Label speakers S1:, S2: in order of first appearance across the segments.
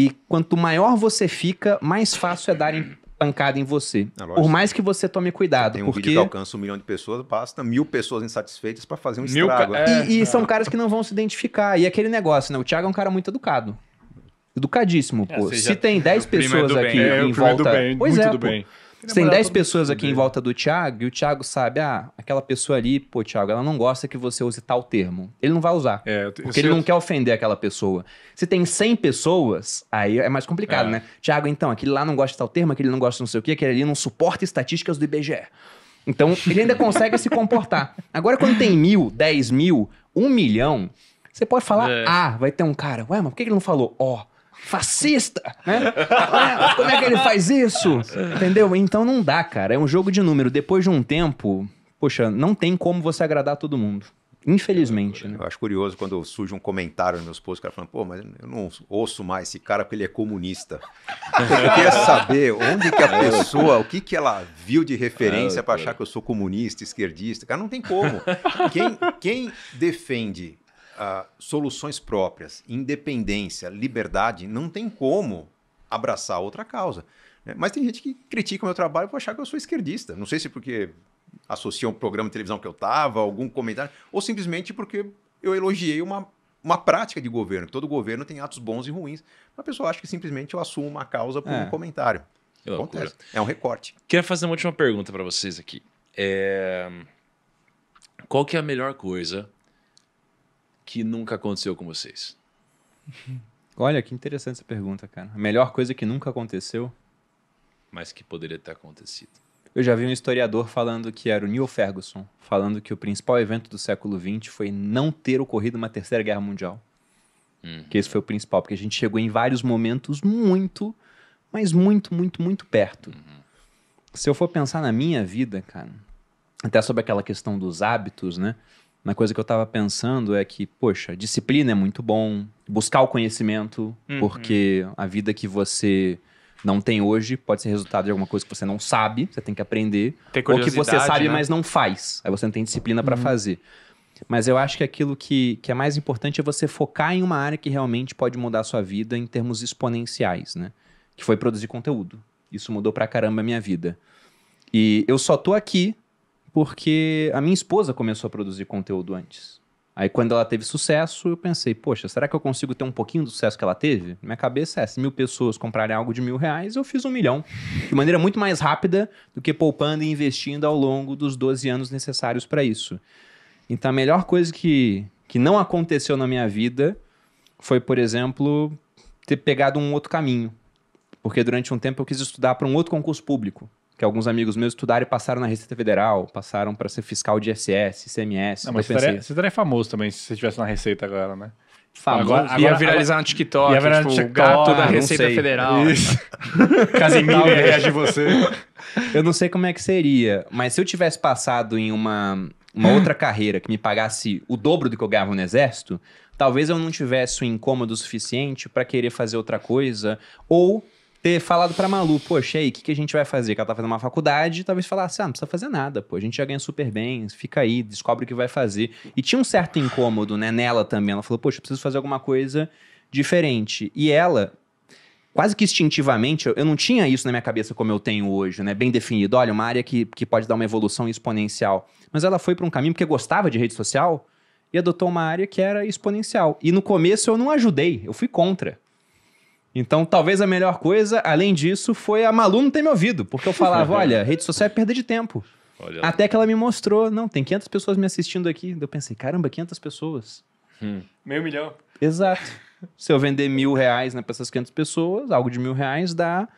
S1: E quanto maior você fica, mais fácil é darem pancada em você.
S2: É.
S1: Por mais que você tome cuidado.
S2: Tem um
S1: porque...
S2: vídeo que alcança um milhão de pessoas, basta mil pessoas insatisfeitas pra fazer um
S3: Mil
S2: estrago.
S3: ca- é.
S1: E, e são caras que não vão se identificar. E aquele negócio, né? O Thiago é um cara muito educado. Educadíssimo,
S3: É,
S1: pô.
S3: você
S1: Se tem 10
S3: o clima é
S1: pessoas aqui.
S4: É,
S1: em
S4: é
S1: volta.
S4: bem,
S1: pois
S4: muito
S1: é,
S4: do
S1: pô.
S4: bem.
S1: Se tem
S4: Namorar
S1: 10
S4: todo
S1: pessoas aqui em volta do Thiago e o Thiago sabe, ah, aquela pessoa ali, pô, Thiago, ela não gosta que você use tal termo. Ele não vai usar.
S4: É,
S1: Porque ele não quer ofender aquela pessoa. Se tem 100 pessoas, aí é mais complicado,
S4: É.
S1: né? Tiago, então, aquele lá não gosta de tal termo, aquele não gosta de não sei o quê, aquele ali não suporta estatísticas do IBGE. Então, ele ainda consegue se comportar. Agora, quando tem mil, dez mil, um milhão, você pode falar,
S3: É.
S1: ah, vai ter um cara, ué, mas por que ele não falou, ó, fascista, né? Como é que ele faz isso? Entendeu? Então não dá, cara. É um jogo de número. Depois de um tempo, poxa, não tem como você agradar todo mundo. Infelizmente, né?
S2: Eu acho curioso quando surge um comentário nos meus posts, o cara falando, pô, mas eu não ouço mais esse cara porque ele é comunista. Eu queria saber onde que a pessoa, o que que ela viu de referência para achar que eu sou comunista, esquerdista. Cara, não tem como. Quem, quem defende ah, soluções próprias, independência, liberdade, não tem como abraçar outra causa. né? Mas tem gente que critica o meu trabalho por achar que eu sou esquerdista. Não sei se porque associa um programa de televisão que eu tava, algum comentário, ou simplesmente porque eu elogiei uma, uma prática de governo. que Todo governo tem atos bons e ruins. A pessoa acha que simplesmente eu assumo uma causa por
S1: É.
S2: um comentário.
S3: Que loucura.
S2: Acontece. É um recorte.
S3: Queria fazer uma última pergunta pra vocês aqui. É, Qual que é a melhor coisa que nunca aconteceu com vocês?
S1: Olha, que interessante essa pergunta, cara. A melhor coisa que nunca aconteceu.
S3: Mas que poderia ter acontecido.
S1: Eu já vi um historiador falando que era o Neil Ferguson, falando que o principal evento do século XX foi não ter ocorrido uma terceira guerra mundial.
S3: Hum.
S1: Que esse foi o principal, porque a gente chegou em vários momentos muito, mas muito, muito, muito perto. Se eu for pensar na minha vida, cara, até sobre aquela questão dos hábitos, né? Uma coisa que eu tava pensando é que, poxa, disciplina é muito bom, buscar o conhecimento,
S3: Uhum.
S1: porque a vida que você não tem hoje pode ser resultado de alguma coisa que você não sabe, você tem que aprender, ou que você sabe,
S4: né?
S1: mas não faz. Aí você não tem disciplina pra fazer. Mas eu acho que aquilo que, que é mais importante é você focar em uma área que realmente pode mudar a sua vida em termos exponenciais, né? Que foi produzir conteúdo. Isso mudou pra caramba a minha vida. E eu só tô aqui porque a minha esposa começou a produzir conteúdo antes. Aí quando ela teve sucesso, eu pensei, poxa, será que eu consigo ter um pouquinho do sucesso que ela teve? Minha cabeça é, se mil pessoas comprarem algo de mil reais, eu fiz um milhão. De maneira muito mais rápida do que poupando e investindo ao longo dos 12 anos necessários para isso. Então a melhor coisa que, que não aconteceu na minha vida foi, por exemplo, ter pegado um outro caminho. Porque durante um tempo eu quis estudar para um outro concurso público. Que alguns amigos meus estudaram e passaram na Receita Federal, passaram para ser fiscal de ISS, ICMS.
S4: Não,
S1: Então
S4: mas você estaria, você estaria famoso também se você estivesse na receita agora, né?
S1: famoso.
S4: agora-
S3: Ia
S4: agora-
S3: viralizar no TikTok,
S4: ia virar
S3: tipo,
S4: no TikTok,
S3: gato da
S1: não
S3: Receita
S1: sei.
S3: Federal.
S4: Isso. Casimiro ia reagir você.
S1: Eu não sei como é que seria, mas se eu tivesse passado em uma, uma outra carreira que me pagasse o dobro do que eu ganhava no exército, talvez eu não tivesse o incômodo suficiente para querer fazer outra coisa, ou ter falado pra Malu, poxa, aí, o que, que a gente vai fazer? Que ela tá fazendo uma faculdade, talvez falasse, ah, não precisa fazer nada, pô, a gente já ganha super bem, fica aí, descobre o que vai fazer. E tinha um certo incômodo, né, nela também, ela falou, poxa, eu preciso fazer alguma coisa diferente. E ela, quase que instintivamente, eu- eu não tinha isso na minha cabeça como eu tenho hoje, né? Bem definido. Olha, uma área que, que pode dar uma evolução exponencial. Mas ela foi para um caminho porque gostava de rede social e adotou uma área que era exponencial. E no começo eu não ajudei, eu fui contra. Então, talvez a melhor coisa, além disso, foi a Malu não ter me ouvido. Porque eu falava, olha, rede social é perda de tempo. Até que ela me mostrou, não, tem 500 pessoas me assistindo aqui. Eu pensei, caramba, 500 pessoas.
S4: Meio milhão.
S1: Exato. Se eu vender mil reais né, para essas 500 pessoas, algo de mil reais dá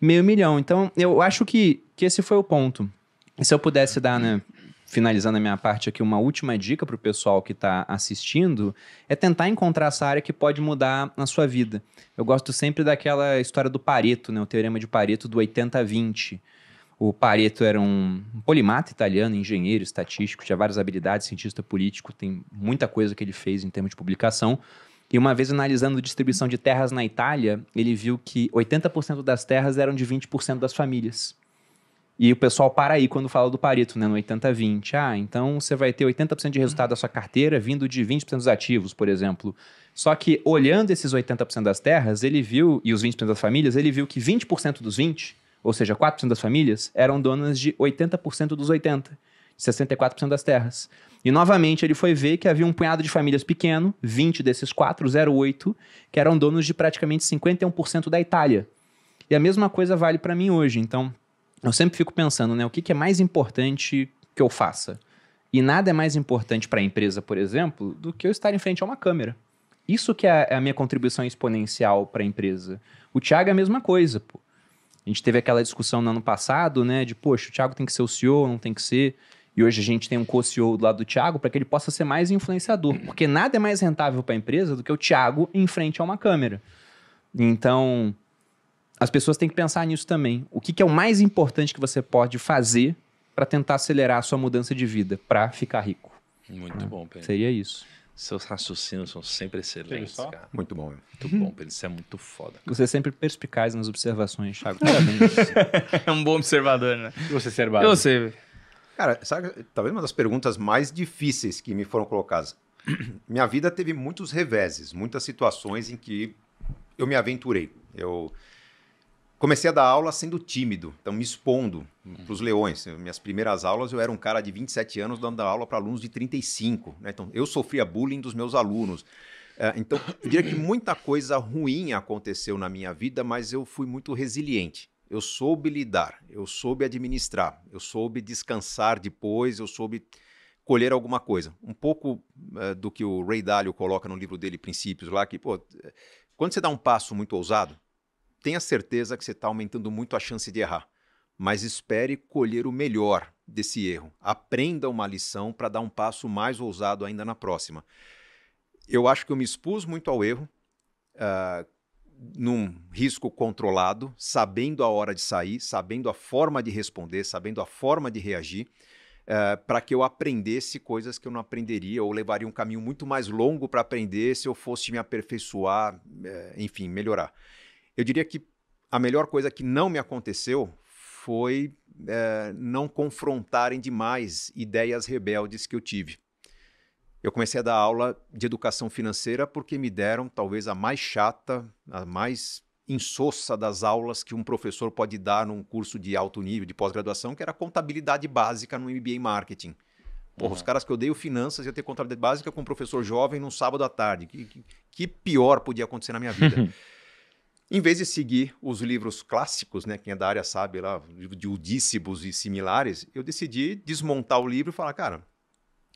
S1: meio milhão. Então, eu acho que, que esse foi o ponto. E se eu pudesse dar, né, finalizando a minha parte aqui, uma última dica para o pessoal que está assistindo, é tentar encontrar essa área que pode mudar na sua vida. Eu gosto sempre daquela história do Pareto, né, o teorema de Pareto do 80-20. O Pareto era um polimata italiano, engenheiro, estatístico, tinha várias habilidades, cientista político, tem muita coisa que ele fez em termos de publicação. E uma vez analisando a distribuição de terras na Itália, ele viu que 80% das terras eram de 20% das famílias. E o pessoal para aí quando fala do Pareto, né, no 80-20. Ah, então você vai ter 80% de resultado da sua carteira vindo de 20% dos ativos, por exemplo. Só que olhando esses 80% das terras, ele viu, e os 20% das famílias, ele viu que 20% dos 20, ou seja, 4% das famílias, eram donas de 80% dos 80, 64% das terras. E novamente ele foi ver que havia um punhado de famílias pequeno, 20 desses 4, 0,8, que eram donos de praticamente 51% da Itália. E a mesma coisa vale para mim hoje. Então, eu sempre fico pensando, né, o que, que é mais importante que eu faça? E nada é mais importante para a empresa, por exemplo, do que eu estar em frente a uma câmera. Isso que é a minha contribuição exponencial para a empresa. O Thiago é a mesma coisa, pô. A gente teve aquela discussão no ano passado, né, de, poxa, o Thiago tem que ser o CEO, não tem que ser. E hoje a gente tem um co-CEO do lado do Thiago para que ele possa ser mais influenciador. Porque nada é mais rentável para a empresa do que o Thiago em frente a uma câmera. Então, as pessoas têm que pensar nisso também. O que, que é o mais importante que você pode fazer para tentar acelerar a sua mudança de vida, para ficar rico?
S3: Muito bom, Pedro.
S1: Seria isso.
S3: Seus raciocínios são sempre excelentes, cara.
S2: Muito bom.
S3: Muito bom, Pedro. Isso é muito foda.
S1: Você é sempre perspicaz nas observações, Thiago. Parabéns.
S5: É um bom observador, né?
S4: E você, Cerbado?
S5: Eu sei.
S2: Cara, sabe, talvez uma das perguntas mais difíceis que me foram colocadas. Minha vida teve muitos reveses, muitas situações em que eu me aventurei. Eu comecei a dar aula sendo tímido, então me expondo para os leões. Minhas primeiras aulas eu era um cara de 27 anos dando aula para alunos de 35. Né? Então eu sofria bullying dos meus alunos. É, então eu diria que muita coisa ruim aconteceu na minha vida, mas eu fui muito resiliente. Eu soube lidar, eu soube administrar, eu soube descansar depois, eu soube colher alguma coisa. Um pouco eh, do que o Ray Dalio coloca no livro dele, Princípios, lá, que, pô, quando você dá um passo muito ousado, tenha certeza que você está aumentando muito a chance de errar. Mas espere colher o melhor desse erro. Aprenda uma lição para dar um passo mais ousado ainda na próxima. Eu acho que eu me expus muito ao erro, ah, num risco controlado, sabendo a hora de sair, sabendo a forma de responder, sabendo a forma de reagir, para que eu aprendesse coisas que eu não aprenderia ou levaria um caminho muito mais longo para aprender se eu fosse me aperfeiçoar, eh, enfim, melhorar. Eu diria que a melhor coisa que não me aconteceu foi eh, não confrontarem demais ideias rebeldes que eu tive. Eu comecei a dar aula de educação financeira porque me deram talvez a mais chata, a mais insossa das aulas que um professor pode dar num curso de alto nível, de pós-graduação, que era contabilidade básica no MBA em Marketing. Porra, os caras que eu dei finanças eu ter contabilidade básica com um professor jovem num sábado à tarde. Que, que, que pior podia acontecer na minha vida? em vez de seguir os livros clássicos, né, quem é da área sabe lá, livro de Udícibos e similares, eu decidi desmontar o livro e falar, cara,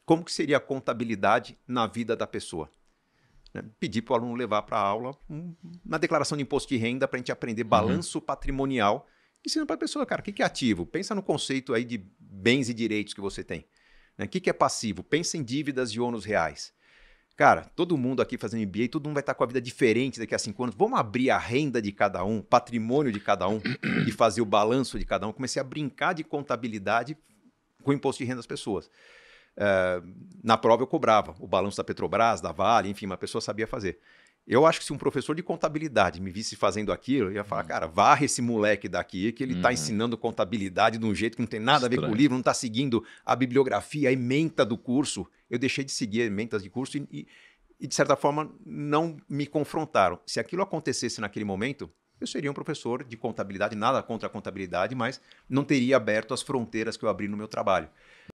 S2: como que seria a contabilidade na vida da pessoa? Né? Pedir para o aluno levar para a aula um, uma declaração de imposto de renda para a gente aprender balanço patrimonial, ensinando para a pessoa, cara, o que, é ativo? Pensa no conceito aí de bens e direitos que você tem. Né? O que, que é passivo? Pensa em dívidas e ônus reais. Cara, todo mundo aqui fazendo MBA, todo mundo vai estar com a vida diferente daqui a cinco anos. Vamos abrir a renda de cada um, patrimônio de cada um e fazer o balanço de cada um. Comecei a brincar de contabilidade com o imposto de renda das pessoas. Eh, na prova eu cobrava o balanço da Petrobras, da Vale, enfim, uma pessoa sabia fazer. Eu acho que se um professor de contabilidade me visse fazendo aquilo, eu ia falar, cara, varre esse moleque daqui, que ele está ensinando contabilidade de um jeito que não tem nada a ver com o
S3: Estranho.
S2: livro, não está seguindo a bibliografia, a ementa do curso. Eu deixei de seguir ementas de curso e, e- e, de certa forma, não me confrontaram. Se aquilo acontecesse naquele momento, eu seria um professor de contabilidade, nada contra a contabilidade, mas não teria aberto as fronteiras que eu abri no meu trabalho.